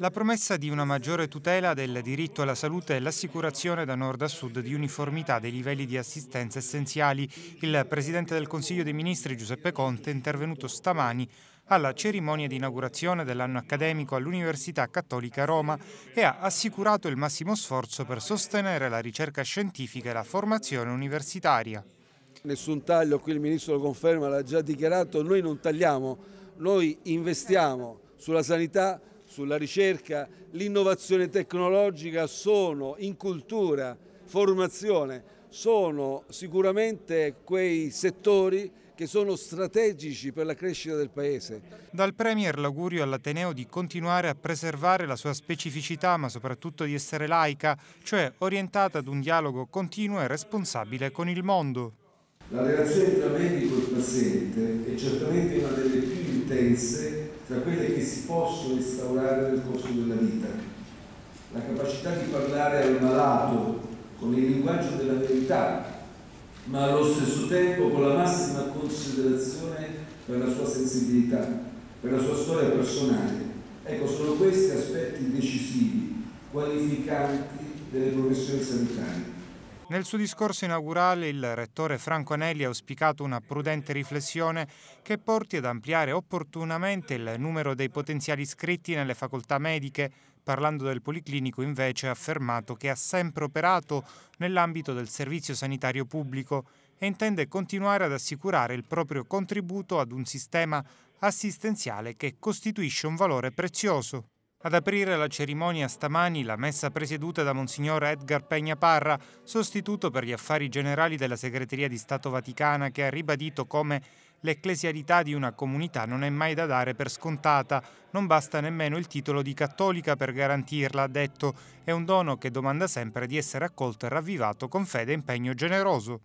La promessa di una maggiore tutela del diritto alla salute e l'assicurazione da nord a sud di uniformità dei livelli di assistenza essenziali. Il Presidente del Consiglio dei Ministri Giuseppe Conte è intervenuto stamani alla cerimonia di inaugurazione dell'anno accademico all'Università Cattolica Roma e ha assicurato il massimo sforzo per sostenere la ricerca scientifica e la formazione universitaria. Nessun taglio, qui il Ministro lo conferma, l'ha già dichiarato, noi non tagliamo, noi investiamo sulla sanità, sulla ricerca, l'innovazione tecnologica sono in cultura, formazione, sono sicuramente quei settori che sono strategici per la crescita del Paese. Dal Premier l'augurio all'Ateneo di continuare a preservare la sua specificità, ma soprattutto di essere laica, cioè orientata ad un dialogo continuo e responsabile con il mondo. La relazione tra medico e paziente è certamente una delle più intense tra quelle che si possono instaurare nel corso della vita. La capacità di parlare al malato con il linguaggio della verità, ma allo stesso tempo con la massima considerazione per la sua sensibilità, per la sua storia personale. Ecco, sono questi aspetti decisivi, qualificanti delle professioni sanitarie. Nel suo discorso inaugurale il rettore Franco Anelli ha auspicato una prudente riflessione che porti ad ampliare opportunamente il numero dei potenziali iscritti nelle facoltà mediche. Parlando del Policlinico invece ha affermato che ha sempre operato nell'ambito del servizio sanitario pubblico e intende continuare ad assicurare il proprio contributo ad un sistema assistenziale che costituisce un valore prezioso. Ad aprire la cerimonia stamani la messa presieduta da Monsignor Edgar Pegna Parra, sostituto per gli affari generali della Segreteria di Stato Vaticana, che ha ribadito come l'ecclesialità di una comunità non è mai da dare per scontata, non basta nemmeno il titolo di cattolica per garantirla, ha detto, è un dono che domanda sempre di essere accolto e ravvivato con fede e impegno generoso.